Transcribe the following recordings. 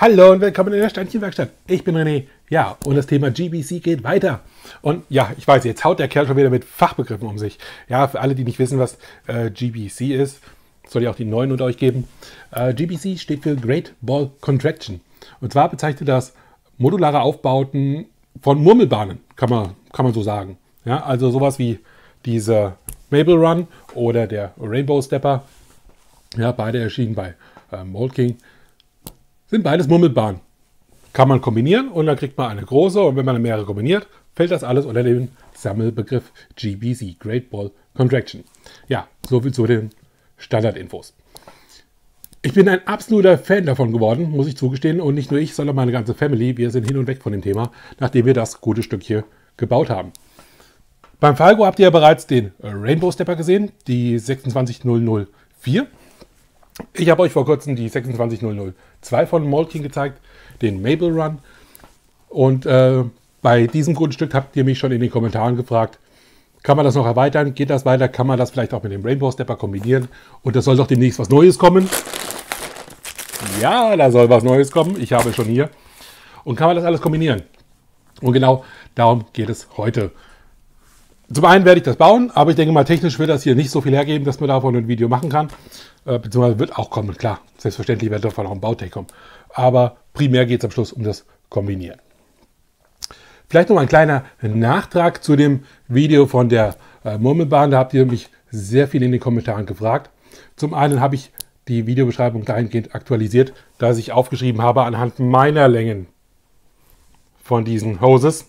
Hallo und willkommen in der Steinchenwerkstatt. Ich bin René. Ja, und das Thema GBC geht weiter. Und ja, ich weiß, jetzt haut der Kerl schon wieder mit Fachbegriffen um sich. Ja, für alle, die nicht wissen, was äh, GBC ist, soll ich auch die neuen unter euch geben. Äh, GBC steht für Great Ball Contraction. Und zwar bezeichnet das modulare Aufbauten von Murmelbahnen, kann man, kann man so sagen. Ja, also sowas wie diese Mabel Run oder der Rainbow Stepper. Ja, beide erschienen bei äh, Mold King. Sind beides Murmelbahnen. Kann man kombinieren und dann kriegt man eine große und wenn man mehrere kombiniert, fällt das alles unter den Sammelbegriff GBC, Great Ball Contraction. Ja, soviel zu den Standardinfos. Ich bin ein absoluter Fan davon geworden, muss ich zugestehen. Und nicht nur ich, sondern meine ganze Family. Wir sind hin und weg von dem Thema, nachdem wir das gute Stück hier gebaut haben. Beim Falco habt ihr ja bereits den Rainbow Stepper gesehen, die 26004. Ich habe euch vor kurzem die 26002 von Molking gezeigt, den Mabel Run. Und äh, bei diesem Grundstück habt ihr mich schon in den Kommentaren gefragt, kann man das noch erweitern? Geht das weiter? Kann man das vielleicht auch mit dem Rainbow Stepper kombinieren? Und da soll doch demnächst was Neues kommen. Ja, da soll was Neues kommen. Ich habe schon hier. Und kann man das alles kombinieren? Und genau darum geht es heute. Zum einen werde ich das bauen, aber ich denke mal, technisch wird das hier nicht so viel hergeben, dass man davon ein Video machen kann. Äh, beziehungsweise wird auch kommen, klar. Selbstverständlich wird davon auch ein Bautech kommen. Aber primär geht es am Schluss um das Kombinieren. Vielleicht noch ein kleiner Nachtrag zu dem Video von der äh, Murmelbahn. Da habt ihr mich sehr viel in den Kommentaren gefragt. Zum einen habe ich die Videobeschreibung dahingehend aktualisiert, dass ich aufgeschrieben habe anhand meiner Längen von diesen Hoses,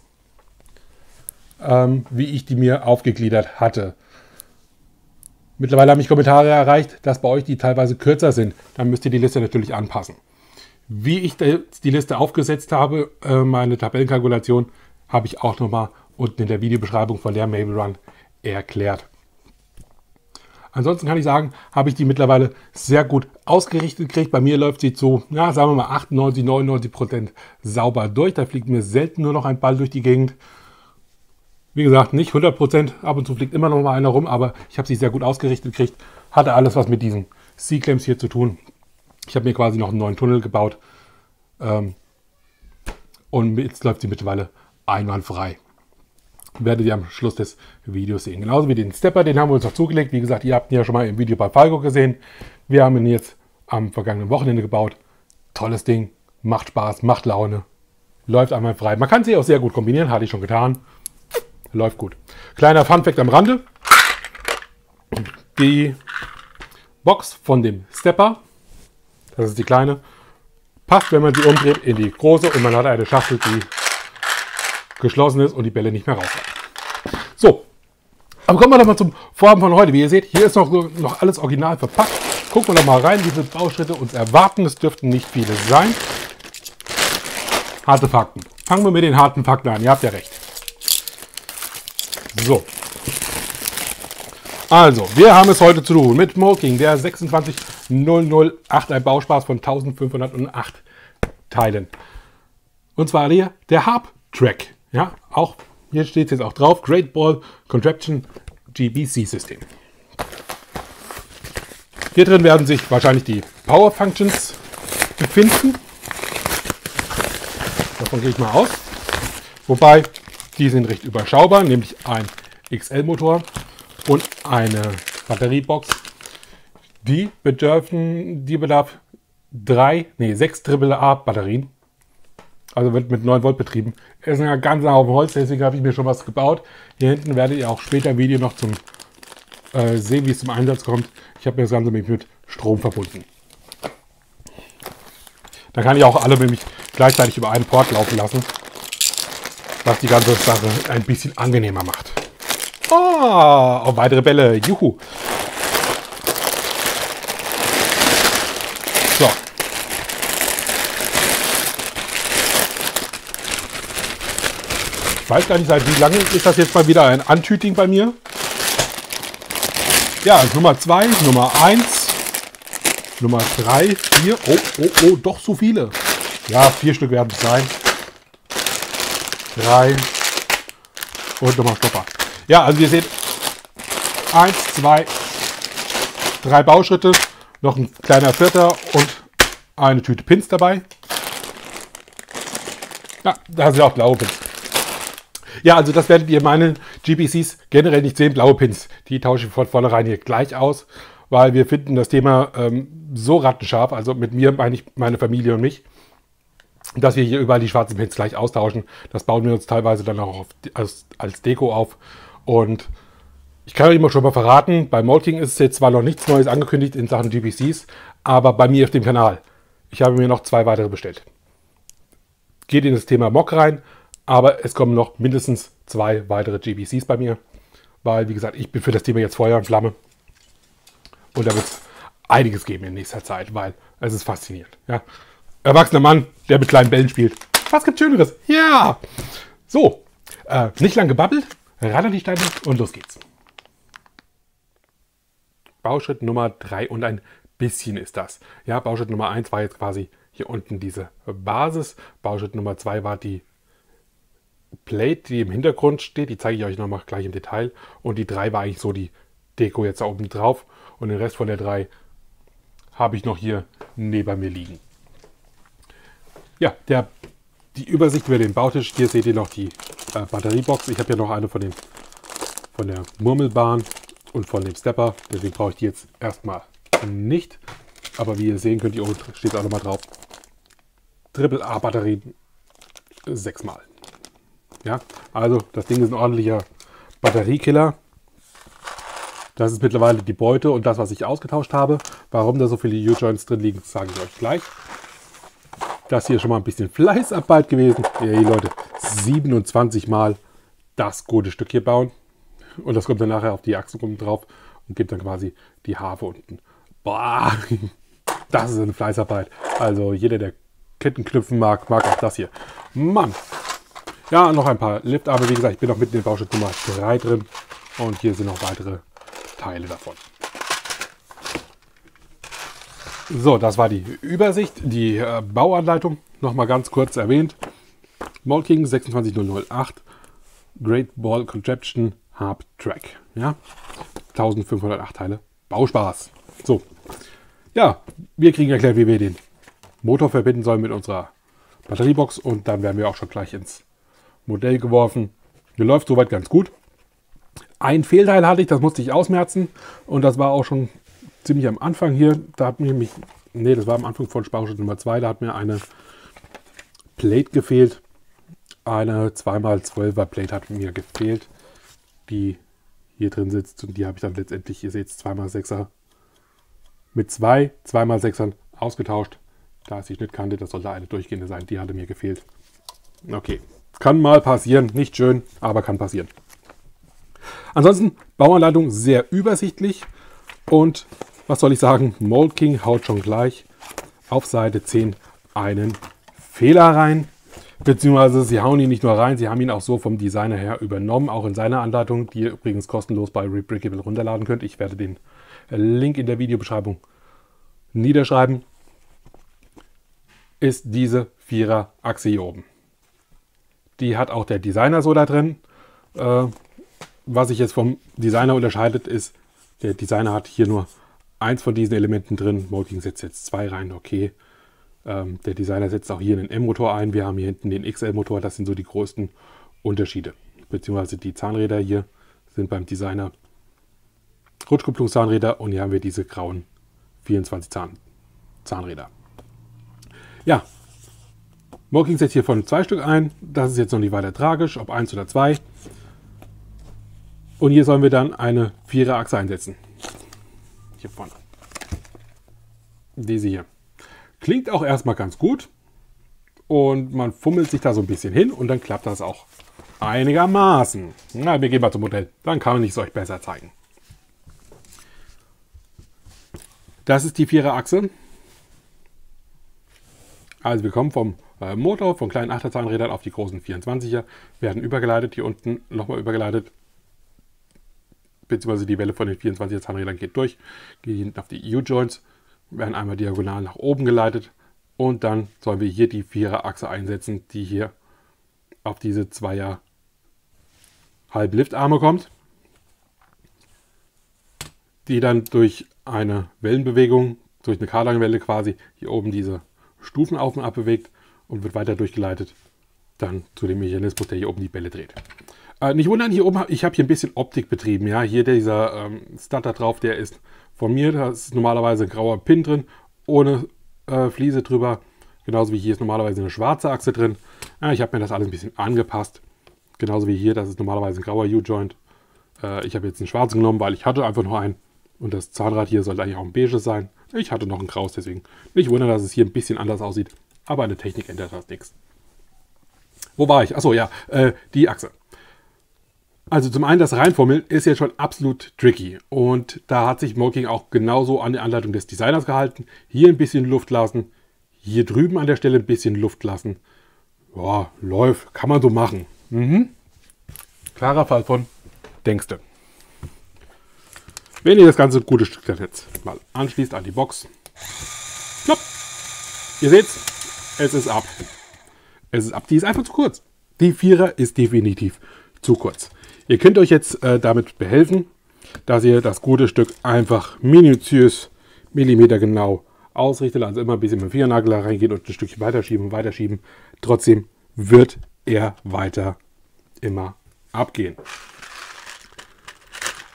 ähm, wie ich die mir aufgegliedert hatte. Mittlerweile haben mich Kommentare erreicht, dass bei euch die teilweise kürzer sind. Dann müsst ihr die Liste natürlich anpassen. Wie ich die Liste aufgesetzt habe, äh, meine Tabellenkalkulation, habe ich auch nochmal unten in der Videobeschreibung von der Mabel Run erklärt. Ansonsten kann ich sagen, habe ich die mittlerweile sehr gut ausgerichtet gekriegt. Bei mir läuft sie zu, ja, sagen wir mal 98, 99 Prozent sauber durch. Da fliegt mir selten nur noch ein Ball durch die Gegend. Wie gesagt, nicht 100 Prozent. Ab und zu fliegt immer noch mal einer rum, aber ich habe sie sehr gut ausgerichtet gekriegt. Hatte alles was mit diesen C-Clamps hier zu tun. Ich habe mir quasi noch einen neuen Tunnel gebaut. Ähm, und jetzt läuft sie mittlerweile einwandfrei werdet ihr am Schluss des Videos sehen. Genauso wie den Stepper, den haben wir uns noch zugelegt. Wie gesagt, ihr habt ihn ja schon mal im Video bei Falco gesehen. Wir haben ihn jetzt am vergangenen Wochenende gebaut. Tolles Ding, macht Spaß, macht Laune, läuft einmal frei. Man kann sie auch sehr gut kombinieren, hatte ich schon getan. Läuft gut. Kleiner Funfact am Rande. Die Box von dem Stepper, das ist die kleine, passt, wenn man sie umdreht, in die große und man hat eine Schachtel, die geschlossen ist und die Bälle nicht mehr raus So, aber kommen wir doch mal zum Vorhaben von heute. Wie ihr seht, hier ist noch, noch alles original verpackt. Gucken wir doch mal rein, viele Bauschritte uns erwarten. Es dürften nicht viele sein. Harte Fakten. Fangen wir mit den harten Fakten an. Ihr habt ja recht. So. Also, wir haben es heute zu tun mit Smoking, der 26008, ein Bauspaß von 1508 Teilen. Und zwar der, der Harp Track. Ja, auch hier steht es jetzt auch drauf: Great Ball Contraption GBC System. Hier drin werden sich wahrscheinlich die Power Functions befinden. Davon gehe ich mal aus. Wobei, die sind recht überschaubar, nämlich ein XL-Motor und eine Batteriebox. Die bedürfen, die bedarf drei, nee, sechs AAA Batterien. Also wird mit 9 Volt betrieben. Es ist ein ganzer Haufen Holz, deswegen habe ich mir schon was gebaut. Hier hinten werdet ihr auch später im Video noch zum äh, sehen, wie es zum Einsatz kommt. Ich habe mir das Ganze mit Strom verbunden. Dann kann ich auch alle nämlich gleichzeitig über einen Port laufen lassen, was die ganze Sache ein bisschen angenehmer macht. Oh, auch weitere Bälle. Juhu. So, Ich weiß gar nicht, seit wie lange ist das jetzt mal wieder ein Antüting bei mir. Ja, Nummer 2, Nummer 1, Nummer 3, 4. Oh, oh, oh, doch so viele. Ja, vier Stück werden es sein. Drei. Und nochmal Stopper. Ja, also ihr seht, 1, 2, drei Bauschritte, noch ein kleiner vierter und eine Tüte Pins dabei. Ja, da sind auch blaue Pins. Ja, also das werdet ihr meinen GPCs generell nicht sehen. Blaue Pins, die tausche ich von vornherein hier gleich aus, weil wir finden das Thema ähm, so rattenscharf, also mit mir meine ich meine Familie und mich, dass wir hier überall die schwarzen Pins gleich austauschen. Das bauen wir uns teilweise dann auch auf, als, als Deko auf. Und ich kann euch immer schon mal verraten, bei Molting ist jetzt zwar noch nichts Neues angekündigt in Sachen GPCs, aber bei mir auf dem Kanal. Ich habe mir noch zwei weitere bestellt. Geht in das Thema Mock rein, aber es kommen noch mindestens zwei weitere GPCs bei mir, weil, wie gesagt, ich bin für das Thema jetzt Feuer und Flamme. Und da wird es einiges geben in nächster Zeit, weil es ist faszinierend. Ja. Erwachsener Mann, der mit kleinen Bällen spielt. Was gibt Schöneres? Ja! So, äh, nicht lang gebabbelt, ran an die Steine und los geht's. Bauschritt Nummer 3 und ein bisschen ist das. Ja, Bauschritt Nummer 1 war jetzt quasi hier unten diese Basis. Bauschritt Nummer 2 war die Plate, die im Hintergrund steht. Die zeige ich euch nochmal gleich im Detail. Und die 3 war eigentlich so die Deko jetzt da oben drauf. Und den Rest von der 3 habe ich noch hier neben mir liegen. Ja, der, die Übersicht über den Bautisch. Hier seht ihr noch die äh, Batteriebox. Ich habe ja noch eine von, den, von der Murmelbahn und von dem Stepper. Deswegen brauche ich die jetzt erstmal nicht. Aber wie ihr sehen könnt, hier oben steht auch nochmal drauf. Triple A Batterien sechsmal. Ja, also das Ding ist ein ordentlicher Batteriekiller. Das ist mittlerweile die Beute und das, was ich ausgetauscht habe. Warum da so viele U-Joints drin liegen, sage ich euch gleich. Das hier schon mal ein bisschen Fleißarbeit gewesen. Hey Leute, 27 Mal das gute Stück hier bauen. Und das kommt dann nachher auf die Achse rum drauf und gibt dann quasi die Harfe unten. Boah, das ist eine Fleißarbeit. Also jeder, der Ketten knüpfen mag, mag auch das hier. Mann. Ja, noch ein paar Liftarme. Wie gesagt, ich bin noch mitten in Bauschritt Nummer 3 drin. Und hier sind noch weitere Teile davon. So, das war die Übersicht. Die äh, Bauanleitung nochmal ganz kurz erwähnt. Molking 26008 Great Ball Contraption Harp Track. Ja, 1508 Teile. Bauspaß. So, ja, wir kriegen erklärt, wie wir den Motor verbinden sollen mit unserer Batteriebox und dann werden wir auch schon gleich ins Modell geworfen. Mir läuft soweit ganz gut. Ein Fehlteil hatte ich, das musste ich ausmerzen und das war auch schon ziemlich am Anfang hier. Da hat mir mich, nee, das war am Anfang von Sparschritt Nummer 2, da hat mir eine Plate gefehlt. Eine 2x12er Plate hat mir gefehlt, die hier drin sitzt und die habe ich dann letztendlich, ihr seht es, 2x6er mit zwei 2x6ern ausgetauscht. Da ist die Schnittkante, das sollte eine durchgehende sein, die hatte mir gefehlt. Okay, kann mal passieren, nicht schön, aber kann passieren. Ansonsten Bauanleitung sehr übersichtlich und was soll ich sagen, Mold King haut schon gleich auf Seite 10 einen Fehler rein. Beziehungsweise sie hauen ihn nicht nur rein, sie haben ihn auch so vom Designer her übernommen, auch in seiner Anleitung, die ihr übrigens kostenlos bei Rebrickable runterladen könnt. Ich werde den Link in der Videobeschreibung niederschreiben. Ist diese Vierer-Achse hier oben. Die hat auch der Designer so da drin. Äh, was sich jetzt vom Designer unterscheidet, ist, der Designer hat hier nur eins von diesen Elementen drin. Molking setzt jetzt zwei rein, okay. Ähm, der Designer setzt auch hier einen M-Motor ein. Wir haben hier hinten den XL-Motor. Das sind so die größten Unterschiede. Beziehungsweise die Zahnräder hier sind beim Designer Rutschkupplungszahnräder und hier haben wir diese grauen 24 Zahn Zahnräder. Ja, Molking setzt hier von zwei Stück ein. Das ist jetzt noch nicht weiter tragisch, ob eins oder zwei. Und hier sollen wir dann eine Vierer-Achse einsetzen. Hier vorne. Diese hier. Klingt auch erstmal ganz gut. Und man fummelt sich da so ein bisschen hin und dann klappt das auch einigermaßen. Na, wir gehen mal zum Modell. Dann kann ich es euch besser zeigen. Das ist die Vierer-Achse. Also wir kommen vom äh, Motor, von kleinen 8er Zahnrädern auf die großen 24er, werden übergeleitet, hier unten nochmal übergeleitet beziehungsweise die Welle von den 24er Zahnrädern geht durch, geht hinten auf die U-Joints, werden einmal diagonal nach oben geleitet und dann sollen wir hier die Vierer-Achse einsetzen, die hier auf diese Zweier Halbliftarme kommt, die dann durch eine Wellenbewegung, durch eine Kardanwelle quasi, hier oben diese Stufen auf und ab bewegt und wird weiter durchgeleitet dann zu dem Mechanismus, der hier oben die Bälle dreht. Äh, nicht wundern, hier oben, ich habe hier ein bisschen Optik betrieben. Ja, hier dieser ähm, Starter drauf, der ist von mir. Da ist normalerweise ein grauer Pin drin, ohne äh, Fliese drüber. Genauso wie hier ist normalerweise eine schwarze Achse drin. Ja, ich habe mir das alles ein bisschen angepasst. Genauso wie hier, das ist normalerweise ein grauer U-Joint. Äh, ich habe jetzt einen schwarzen genommen, weil ich hatte einfach nur einen. Und das Zahnrad hier sollte eigentlich auch ein beige sein. Ich hatte noch ein graues, deswegen nicht wundern, dass es hier ein bisschen anders aussieht. Aber eine Technik ändert das nichts. Wo war ich? Achso, ja, äh, die Achse. Also zum einen das Reinformeln ist jetzt schon absolut tricky und da hat sich Moking auch genauso an die Anleitung des Designers gehalten. Hier ein bisschen Luft lassen, hier drüben an der Stelle ein bisschen Luft lassen. Ja, läuft, kann man so machen. Mhm. Klarer Fall von Denkste. Wenn ihr das ganze gute Stück dann jetzt mal anschließt an die Box. Klopp. Ihr seht, es ist ab. Es ist ab. Die ist einfach zu kurz. Die Vierer ist definitiv zu kurz. Ihr könnt euch jetzt äh, damit behelfen, dass ihr das gute Stück einfach minutiös, millimetergenau ausrichtet. Also immer ein bisschen mit dem Fingernagel reingehen und ein Stückchen weiterschieben, weiterschieben. Trotzdem wird er weiter immer abgehen.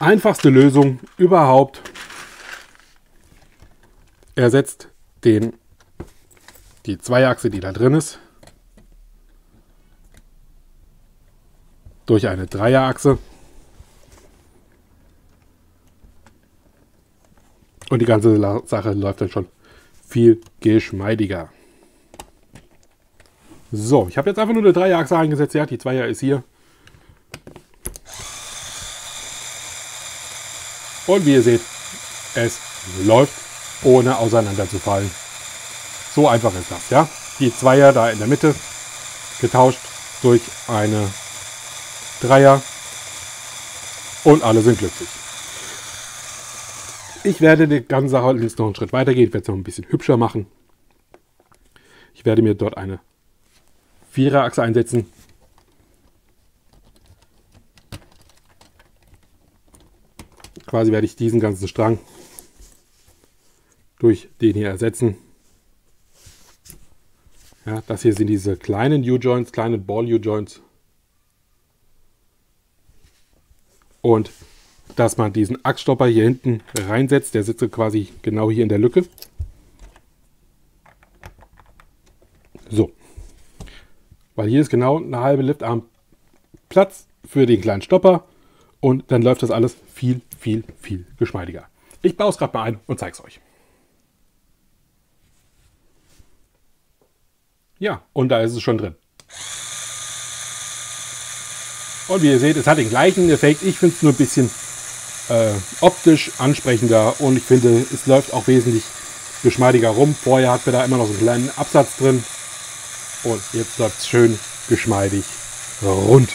Einfachste Lösung überhaupt. Ersetzt den, die Zweiachse, die da drin ist, durch eine Dreierachse. Und die ganze Sache läuft dann schon viel geschmeidiger. So, ich habe jetzt einfach nur eine Dreierachse eingesetzt. Ja, die Zweier ist hier. Und wie ihr seht, es läuft ohne auseinanderzufallen. So einfach ist das, ja. Die Zweier da in der Mitte getauscht durch eine Dreier und alle sind glücklich. Ich werde die ganze Sache allerdings noch einen Schritt weiter gehen. Ich werde es noch ein bisschen hübscher machen. Ich werde mir dort eine Viererachse einsetzen. Quasi werde ich diesen ganzen Strang durch den hier ersetzen. Ja, das hier sind diese kleinen U-Joints, kleine Ball-U-Joints. Und dass man diesen Achsstopper hier hinten reinsetzt, der sitzt quasi genau hier in der Lücke. So. Weil hier ist genau eine halbe Liftarm Platz für den kleinen Stopper und dann läuft das alles viel, viel, viel geschmeidiger. Ich baue es gerade mal ein und zeige es euch. Ja, und da ist es schon drin. Und wie ihr seht, es hat den gleichen Effekt. Ich finde es nur ein bisschen äh, optisch ansprechender und ich finde, es läuft auch wesentlich geschmeidiger rum. Vorher hatten wir da immer noch so einen kleinen Absatz drin und jetzt läuft es schön geschmeidig rund.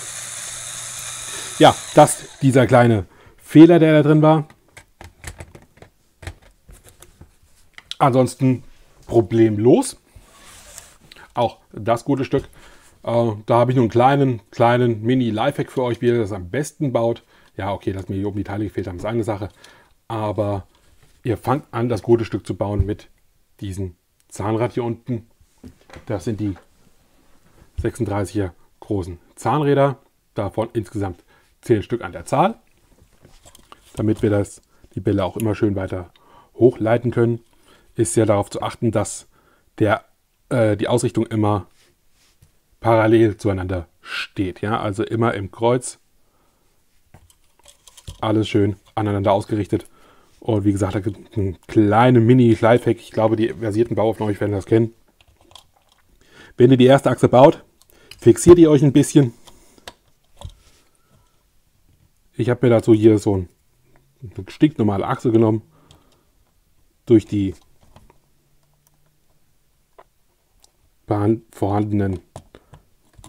Ja, das dieser kleine Fehler, der da drin war. Ansonsten problemlos. Auch das gute Stück äh, da habe ich nur einen kleinen, kleinen Mini-Lifehack für euch, wie ihr das am besten baut. Ja, okay, dass mir hier oben die Teile gefehlt haben, ist eine Sache. Aber ihr fangt an, das gute Stück zu bauen mit diesem Zahnrad hier unten. Das sind die 36er großen Zahnräder. Davon insgesamt 10 Stück an der Zahl. Damit wir das, die Bälle auch immer schön weiter hochleiten können, ist ja darauf zu achten, dass der, äh, die Ausrichtung immer parallel zueinander steht. Ja? Also immer im Kreuz. Alles schön aneinander ausgerichtet. Und wie gesagt, da gibt es einen kleinen Mini-Lifehack. Ich glaube, die versierten Bauaufnahmen werden das kennen. Wenn ihr die erste Achse baut, fixiert ihr euch ein bisschen. Ich habe mir dazu hier so eine stinknormale Achse genommen. Durch die vorhandenen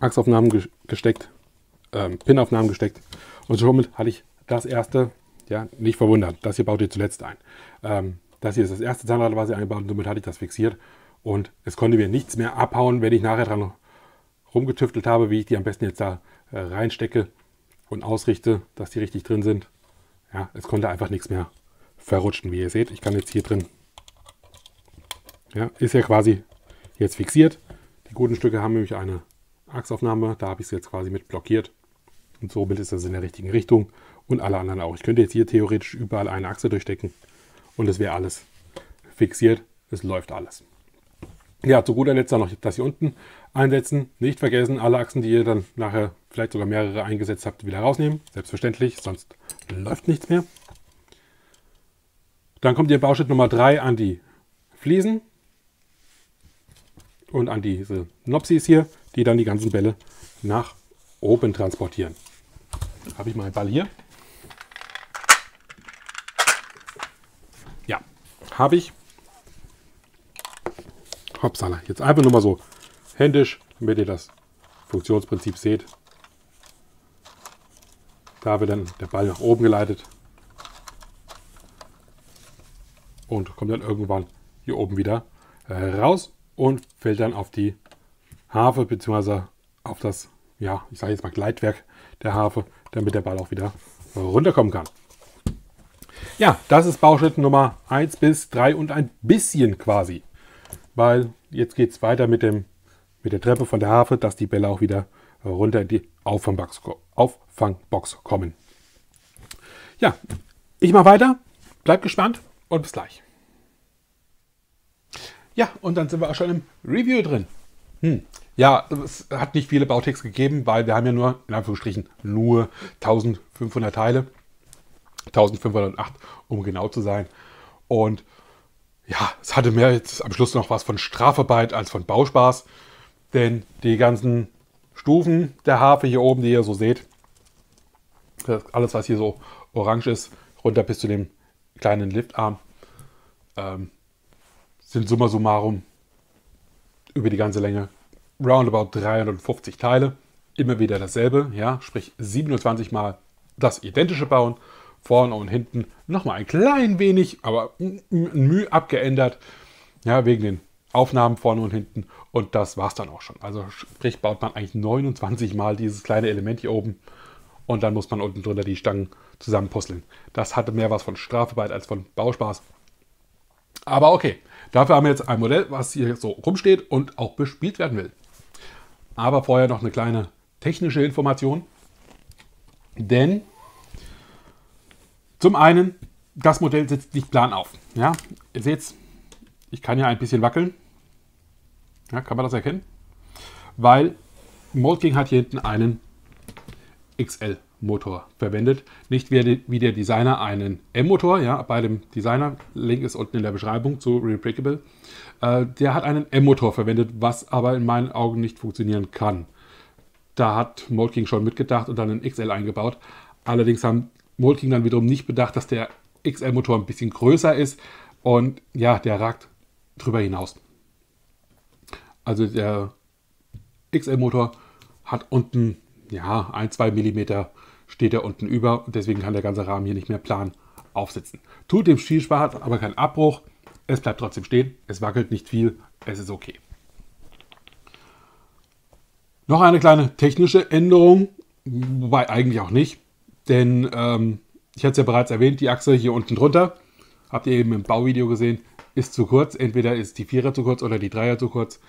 Achsaufnahmen gesteckt, ähm, Pinaufnahmen gesteckt und somit hatte ich das erste, ja, nicht verwundert, das hier baut ihr zuletzt ein. Ähm, das hier ist das erste Zahnrad, was ich eingebaut und somit hatte ich das fixiert und es konnte mir nichts mehr abhauen, wenn ich nachher dran rumgetüftelt habe, wie ich die am besten jetzt da äh, reinstecke und ausrichte, dass die richtig drin sind. Ja, es konnte einfach nichts mehr verrutschen, wie ihr seht. Ich kann jetzt hier drin, ja, ist ja quasi jetzt fixiert. Die guten Stücke haben nämlich eine Achsaufnahme. Da habe ich es jetzt quasi mit blockiert. Und somit ist das in der richtigen Richtung. Und alle anderen auch. Ich könnte jetzt hier theoretisch überall eine Achse durchstecken. Und es wäre alles fixiert. Es läuft alles. Ja, zu guter Letzt dann noch das hier unten einsetzen. Nicht vergessen, alle Achsen, die ihr dann nachher vielleicht sogar mehrere eingesetzt habt, wieder rausnehmen. Selbstverständlich, sonst läuft nichts mehr. Dann kommt ihr Bauschritt Nummer 3 an die Fliesen und an diese Nopsis hier, die dann die ganzen Bälle nach oben transportieren. Habe ich meinen Ball hier. Ja, habe ich. Hoppsala, jetzt einfach nur mal so händisch, damit ihr das Funktionsprinzip seht. Da wird dann der Ball nach oben geleitet und kommt dann irgendwann hier oben wieder äh, raus und fällt dann auf die Harfe bzw. auf das, ja, ich sage jetzt mal Gleitwerk der Harfe, damit der Ball auch wieder runterkommen kann. Ja, das ist Bauschritt Nummer 1 bis 3 und ein bisschen quasi, weil jetzt geht es weiter mit, dem, mit der Treppe von der Harfe, dass die Bälle auch wieder runter in die Auffangbox, Auffangbox kommen. Ja, ich mache weiter, bleibt gespannt und bis gleich. Ja, und dann sind wir auch schon im Review drin. Hm. Ja, es hat nicht viele Bautext gegeben, weil wir haben ja nur, in Anführungsstrichen, nur 1500 Teile. 1508, um genau zu sein. Und ja, es hatte mehr jetzt am Schluss noch was von Strafarbeit als von Bauspaß. Denn die ganzen Stufen der Harfe hier oben, die ihr so seht, alles was hier so orange ist, runter bis zu dem kleinen Liftarm, ähm, sind summa summarum über die ganze Länge roundabout 350 Teile. Immer wieder dasselbe, ja, sprich 27 mal das identische bauen, vorne und hinten nochmal ein klein wenig, aber Mühe abgeändert, ja, wegen den Aufnahmen vorne und hinten und das war es dann auch schon. Also sprich baut man eigentlich 29 mal dieses kleine Element hier oben und dann muss man unten drunter die Stangen zusammenpuzzeln. Das hatte mehr was von Strafarbeit als von Bauspaß. Aber okay, dafür haben wir jetzt ein Modell, was hier so rumsteht und auch bespielt werden will. Aber vorher noch eine kleine technische Information. Denn zum einen, das Modell sitzt nicht plan auf. Ja, ihr seht ich kann ja ein bisschen wackeln. Ja, kann man das erkennen? Weil Mold King hat hier hinten einen XL Motor verwendet. Nicht wie der Designer einen M-Motor, ja, bei dem Designer, Link ist unten in der Beschreibung zu Rebrickable. Äh, der hat einen M-Motor verwendet, was aber in meinen Augen nicht funktionieren kann. Da hat Molking schon mitgedacht und dann einen XL eingebaut. Allerdings haben Molking dann wiederum nicht bedacht, dass der XL-Motor ein bisschen größer ist und ja, der ragt drüber hinaus. Also der XL-Motor hat unten ja, ein, zwei Millimeter steht er unten über und deswegen kann der ganze Rahmen hier nicht mehr plan aufsitzen. Tut dem Spielspaß aber keinen Abbruch. Es bleibt trotzdem stehen. Es wackelt nicht viel. Es ist okay. Noch eine kleine technische Änderung, wobei eigentlich auch nicht, denn ähm, ich hatte es ja bereits erwähnt, die Achse hier unten drunter, habt ihr eben im Bauvideo gesehen, ist zu kurz. Entweder ist die Vierer zu kurz oder die Dreier zu kurz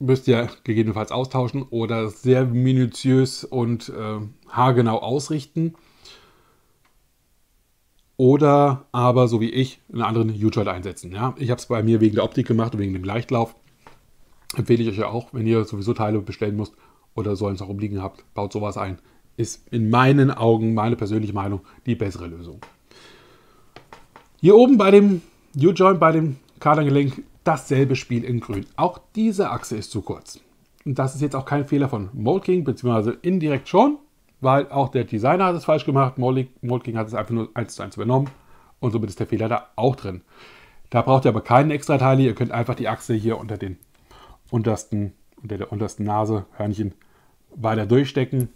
müsst ihr gegebenenfalls austauschen oder sehr minutiös und äh, haargenau ausrichten. Oder aber, so wie ich, einen anderen U-Joint einsetzen. Ja? Ich habe es bei mir wegen der Optik gemacht und wegen dem Leichtlauf. Empfehle ich euch ja auch, wenn ihr sowieso Teile bestellen müsst oder so eins auch umliegen habt, baut sowas ein. Ist in meinen Augen, meine persönliche Meinung, die bessere Lösung. Hier oben bei dem U-Joint, bei dem Kadergelenk, dasselbe Spiel in grün. Auch diese Achse ist zu kurz. Und das ist jetzt auch kein Fehler von Molking, beziehungsweise indirekt schon, weil auch der Designer hat es falsch gemacht. Molking hat es einfach nur eins zu eins übernommen und somit ist der Fehler da auch drin. Da braucht ihr aber keinen extra Teile. Ihr könnt einfach die Achse hier unter den untersten, unter der untersten Nase, Hörnchen weiter durchstecken.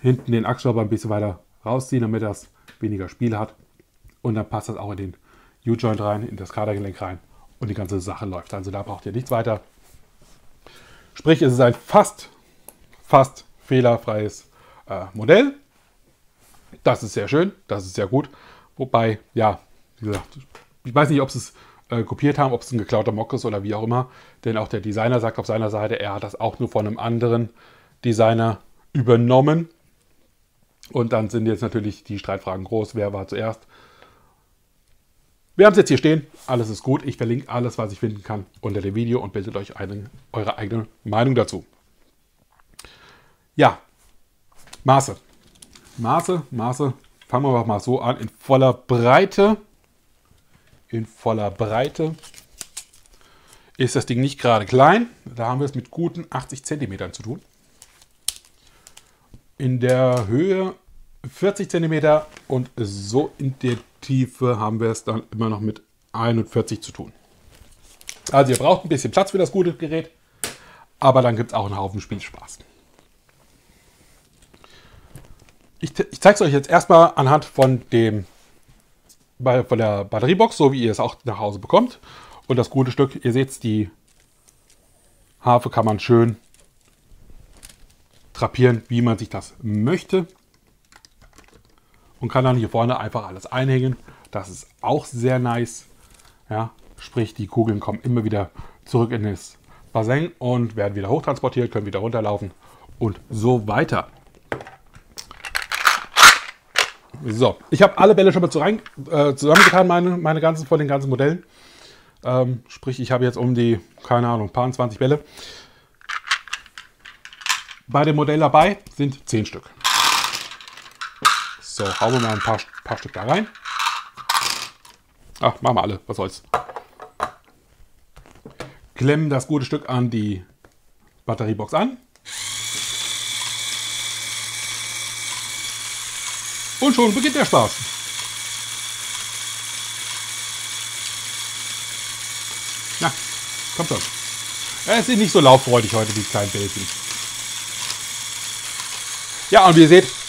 Hinten den Achsschrauber ein bisschen weiter rausziehen, damit das weniger Spiel hat. Und dann passt das auch in den U-Joint rein, in das Kadergelenk rein und die ganze Sache läuft. Also da braucht ihr nichts weiter. Sprich, es ist ein fast, fast fehlerfreies äh, Modell. Das ist sehr schön, das ist sehr gut. Wobei, ja, wie gesagt, ich weiß nicht, ob es äh, äh, kopiert haben, ob es ein geklauter Mock ist oder wie auch immer. Denn auch der Designer sagt auf seiner Seite, er hat das auch nur von einem anderen Designer übernommen. Und dann sind jetzt natürlich die Streitfragen groß. Wer war zuerst? Wir haben es jetzt hier stehen. Alles ist gut. Ich verlinke alles, was ich finden kann, unter dem Video und bildet euch eine, eure eigene Meinung dazu. Ja, Maße. Maße, Maße. Fangen wir mal so an. In voller Breite. In voller Breite ist das Ding nicht gerade klein. Da haben wir es mit guten 80 cm zu tun. In der Höhe 40 cm und so in der Tiefe haben wir es dann immer noch mit 41 zu tun. Also ihr braucht ein bisschen Platz für das gute Gerät, aber dann gibt es auch einen Haufen Spielspaß. Ich, ich zeige es euch jetzt erstmal anhand von, dem, von der Batteriebox, so wie ihr es auch nach Hause bekommt. Und das gute Stück, ihr seht die Harfe kann man schön drapieren, wie man sich das möchte. Und kann dann hier vorne einfach alles einhängen. Das ist auch sehr nice. Ja, sprich, die Kugeln kommen immer wieder zurück in das Bassin und werden wieder hochtransportiert, können wieder runterlaufen und so weiter. So, ich habe alle Bälle schon mal rein, äh, zusammengetan, meine, meine ganzen von den ganzen Modellen. Ähm, sprich, ich habe jetzt um die, keine Ahnung, paar 20 Bälle. Bei dem Modell dabei sind 10 Stück. So, hauen wir mal ein paar, paar Stück da rein. Ach, machen wir alle, was soll's. Klemmen das gute Stück an die Batteriebox an. Und schon beginnt der Spaß. Na, kommt schon. Es sind nicht so lauffreudig heute, die kleinen Bällchen. Ja, und wie ihr seht,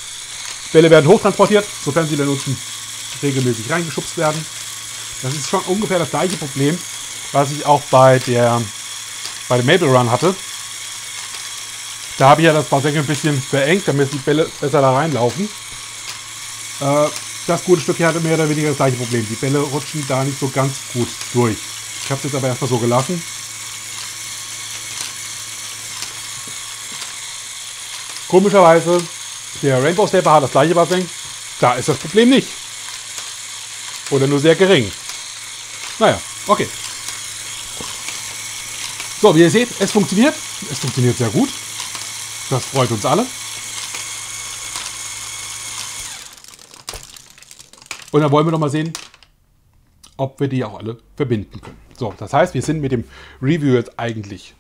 Bälle werden hochtransportiert, sofern sie dann unten regelmäßig reingeschubst werden. Das ist schon ungefähr das gleiche Problem, was ich auch bei der bei dem Maple Run hatte. Da habe ich ja das Basenke ein bisschen verengt, damit die Bälle besser da reinlaufen. Äh, das gute Stück hier hatte mehr oder weniger das gleiche Problem. Die Bälle rutschen da nicht so ganz gut durch. Ich habe es jetzt aber erstmal so gelassen. Komischerweise, der Rainbow Stepper hat das gleiche Bassin. Da ist das Problem nicht. Oder nur sehr gering. Naja, okay. So, wie ihr seht, es funktioniert. Es funktioniert sehr gut. Das freut uns alle. Und dann wollen wir noch mal sehen, ob wir die auch alle verbinden können. So, das heißt, wir sind mit dem Review jetzt eigentlich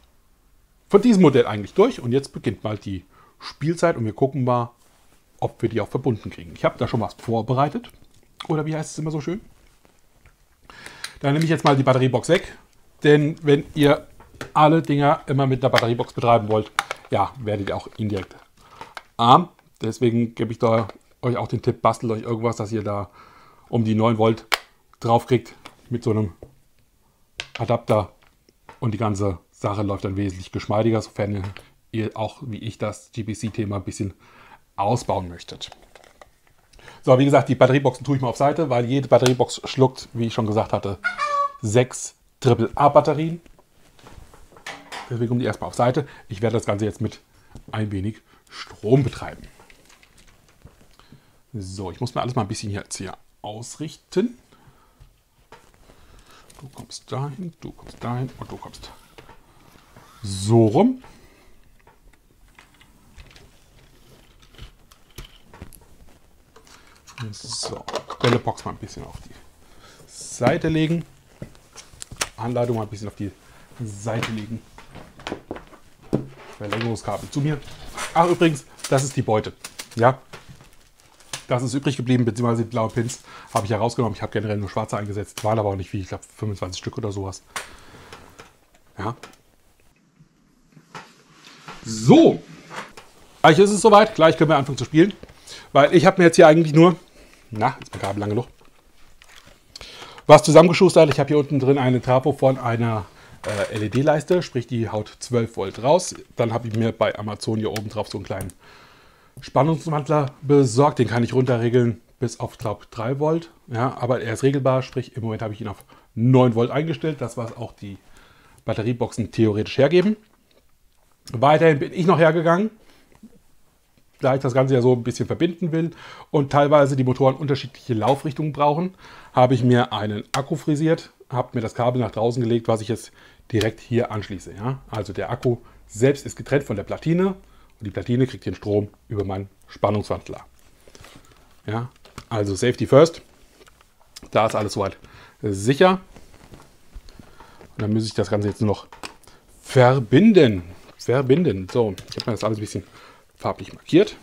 von diesem Modell eigentlich durch. Und jetzt beginnt mal die Spielzeit und wir gucken mal, ob wir die auch verbunden kriegen. Ich habe da schon was vorbereitet. Oder wie heißt es immer so schön? Dann nehme ich jetzt mal die Batteriebox weg. Denn wenn ihr alle Dinger immer mit einer Batteriebox betreiben wollt, ja, werdet ihr auch indirekt arm. Deswegen gebe ich da euch auch den Tipp, bastelt euch irgendwas, dass ihr da um die 9 Volt draufkriegt mit so einem Adapter und die ganze Sache läuft dann wesentlich geschmeidiger, sofern ihr auch wie ich das GPC-Thema ein bisschen ausbauen möchtet. So, wie gesagt, die Batterieboxen tue ich mal auf Seite, weil jede Batteriebox schluckt, wie ich schon gesagt hatte, sechs AAA-Batterien. Deswegen um die erstmal auf Seite. Ich werde das Ganze jetzt mit ein wenig Strom betreiben. So, ich muss mir alles mal ein bisschen jetzt hier ausrichten. Du kommst dahin, du kommst dahin und du kommst so rum. So, Bällebox mal ein bisschen auf die Seite legen. Anleitung mal ein bisschen auf die Seite legen. Verlängerungskabel zu mir. Ach, übrigens, das ist die Beute. Ja, das ist übrig geblieben, beziehungsweise die blauen Pins habe ich herausgenommen. Ich habe generell nur schwarze eingesetzt, waren aber auch nicht viel, ich glaube 25 Stück oder sowas. Ja. So. Gleich ist es soweit, gleich können wir anfangen zu spielen. Weil ich habe mir jetzt hier eigentlich nur, na, ist mir gerade lang genug, was zusammengeschustert. Ich habe hier unten drin eine Trafo von einer äh, LED-Leiste, sprich die haut 12 Volt raus. Dann habe ich mir bei Amazon hier oben drauf so einen kleinen Spannungswandler besorgt. Den kann ich runterregeln bis auf, glaube 3 Volt. Ja, aber er ist regelbar, sprich im Moment habe ich ihn auf 9 Volt eingestellt, das was auch die Batterieboxen theoretisch hergeben. Weiterhin bin ich noch hergegangen, da ich das Ganze ja so ein bisschen verbinden will und teilweise die Motoren unterschiedliche Laufrichtungen brauchen, habe ich mir einen Akku frisiert, habe mir das Kabel nach draußen gelegt, was ich jetzt direkt hier anschließe. Ja? Also der Akku selbst ist getrennt von der Platine und die Platine kriegt den Strom über meinen Spannungswandler. Ja? Also Safety First. Da ist alles soweit sicher. Und dann muss ich das Ganze jetzt noch verbinden. Verbinden. So, ich habe mir das alles ein bisschen farblich markiert.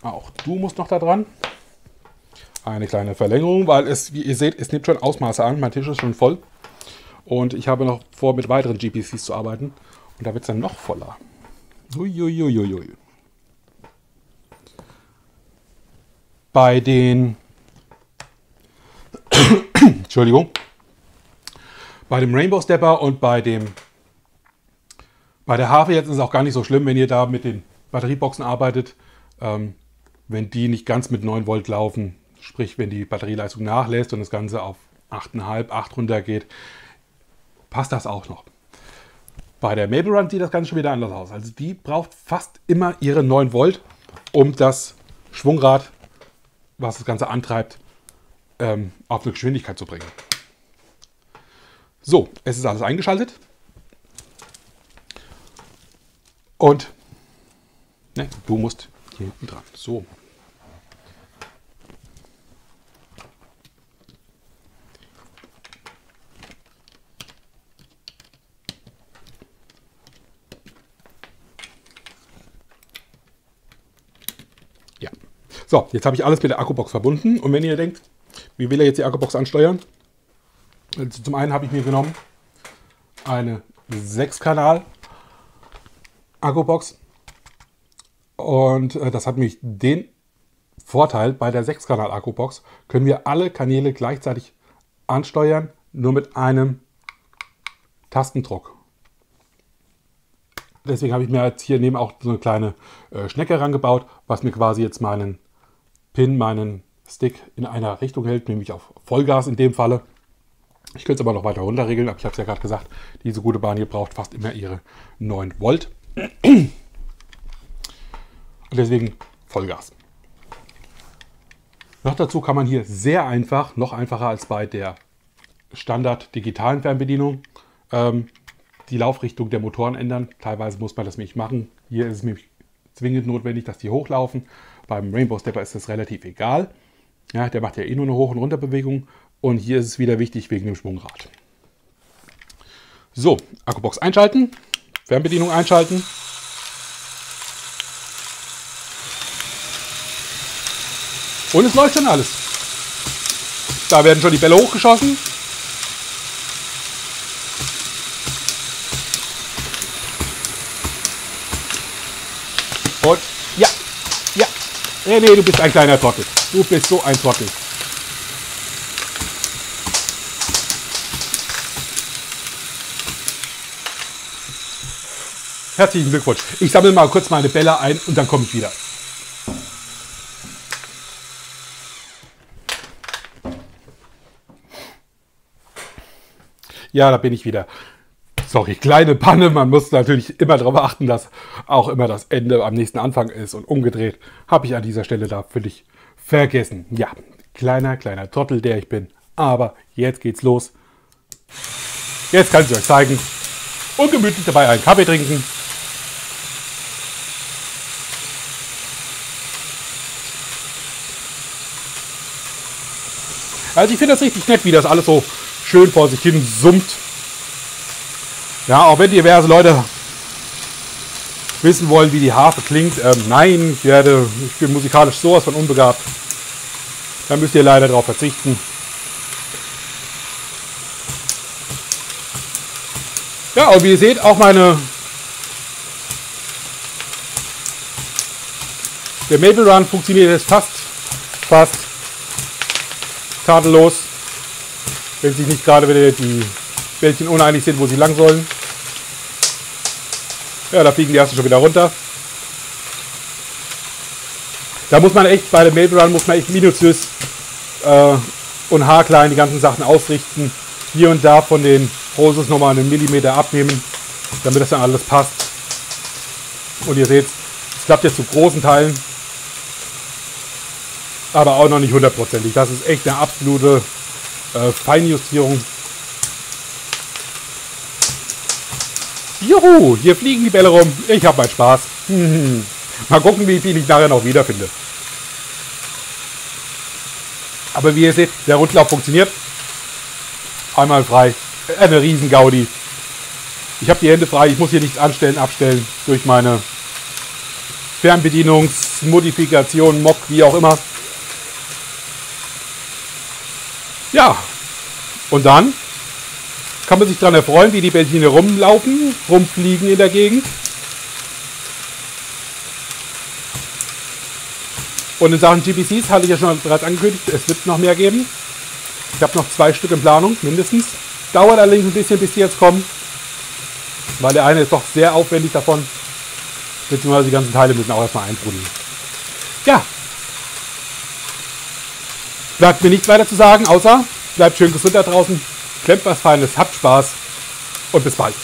Auch du musst noch da dran. Eine kleine Verlängerung, weil es, wie ihr seht, es nimmt schon Ausmaße an. Mein Tisch ist schon voll. Und ich habe noch vor, mit weiteren GPCs zu arbeiten. Und da wird es dann noch voller. Uiuiuiui. Bei den Entschuldigung. Bei dem Rainbow Stepper und bei dem bei der Harfe jetzt ist es auch gar nicht so schlimm, wenn ihr da mit den Batterieboxen arbeitet. Ähm, wenn die nicht ganz mit 9 Volt laufen, sprich wenn die Batterieleistung nachlässt und das Ganze auf 8,5, 8 runter geht, passt das auch noch. Bei der Maple Run sieht das Ganze schon wieder anders aus. Also die braucht fast immer ihre 9 Volt, um das Schwungrad, was das Ganze antreibt, ähm, auf eine Geschwindigkeit zu bringen. So, es ist alles eingeschaltet. Und ne, du musst hier hinten dran. So. Ja. So, jetzt habe ich alles mit der Akkubox verbunden. Und wenn ihr denkt, wie will er jetzt die Akkubox ansteuern? Also zum einen habe ich mir genommen eine 6-Kanal Akkubox und äh, das hat mich den Vorteil bei der 6-Kanal Akkubox können wir alle Kanäle gleichzeitig ansteuern, nur mit einem Tastendruck. Deswegen habe ich mir jetzt hier neben auch so eine kleine äh, Schnecke rangebaut, was mir quasi jetzt meinen Pin, meinen Stick in einer Richtung hält, nämlich auf Vollgas in dem Falle. Ich könnte es aber noch weiter runter regeln, aber ich habe es ja gerade gesagt, diese gute Bahn hier braucht fast immer ihre 9 Volt. Und deswegen Vollgas. Noch dazu kann man hier sehr einfach, noch einfacher als bei der Standard digitalen Fernbedienung, ähm, die Laufrichtung der Motoren ändern. Teilweise muss man das nicht machen. Hier ist es nämlich zwingend notwendig, dass die hochlaufen. Beim Rainbow Stepper ist das relativ egal. Ja, der macht ja eh nur eine Hoch- und Runterbewegung. Und hier ist es wieder wichtig wegen dem Schwungrad. So, Akkubox einschalten, Fernbedienung einschalten. Und es läuft schon alles. Da werden schon die Bälle hochgeschossen. Und ja, ja. Nee, du bist ein kleiner Trottel. Du bist so ein Trottel. Herzlichen Glückwunsch. Ich sammle mal kurz meine Bälle ein und dann komme ich wieder. Ja, da bin ich wieder. Sorry, kleine Panne. Man muss natürlich immer darauf achten, dass auch immer das Ende am nächsten Anfang ist und umgedreht. Habe ich an dieser Stelle da völlig vergessen. Ja, kleiner, kleiner Trottel, der ich bin. Aber jetzt geht's los. Jetzt kann ich euch zeigen. Ungemütlich dabei einen Kaffee trinken. Also ich finde das richtig nett, wie das alles so schön vor sich hin summt. Ja, auch wenn diverse Leute wissen wollen, wie die Harfe klingt. Ähm, nein, ich, werde, ich bin musikalisch sowas von unbegabt. Da müsst ihr leider darauf verzichten. Ja, und wie ihr seht, auch meine der Maple Run funktioniert jetzt fast, fast tadellos, wenn sich nicht gerade wieder die Bällchen uneinig sind, wo sie lang sollen. Ja, da fliegen die ersten schon wieder runter. Da muss man echt, bei der Maple Run muss man echt minutiös äh, und haarklein die ganzen Sachen ausrichten. Hier und da von den Hoses nochmal einen Millimeter abnehmen, damit das dann alles passt. Und ihr seht, es klappt jetzt zu großen Teilen, aber auch noch nicht hundertprozentig. Das ist echt eine absolute äh, Feinjustierung. Juhu, hier fliegen die Bälle rum. Ich habe meinen Spaß. Mal gucken, wie viel ich nachher noch wiederfinde. Aber wie ihr seht, der Rundlauf funktioniert. Einmal frei. Eine riesen Gaudi. Ich habe die Hände frei. Ich muss hier nichts anstellen, abstellen. Durch meine Fernbedienungsmodifikation, Mock, wie auch immer. Ja. Und dann kann man sich daran erfreuen, wie die Bällchen rumlaufen, rumfliegen in der Gegend. Und in Sachen GPCs hatte ich ja schon bereits angekündigt, es wird noch mehr geben. Ich habe noch zwei Stück in Planung, mindestens. Dauert allerdings ein bisschen, bis die jetzt kommen. Weil der eine ist doch sehr aufwendig davon. Beziehungsweise die ganzen Teile müssen auch erstmal einbrudeln. Ja. Bleibt mir nichts weiter zu sagen, außer bleibt schön gesund da draußen. Klemmt was Feines, habt Spaß und bis bald.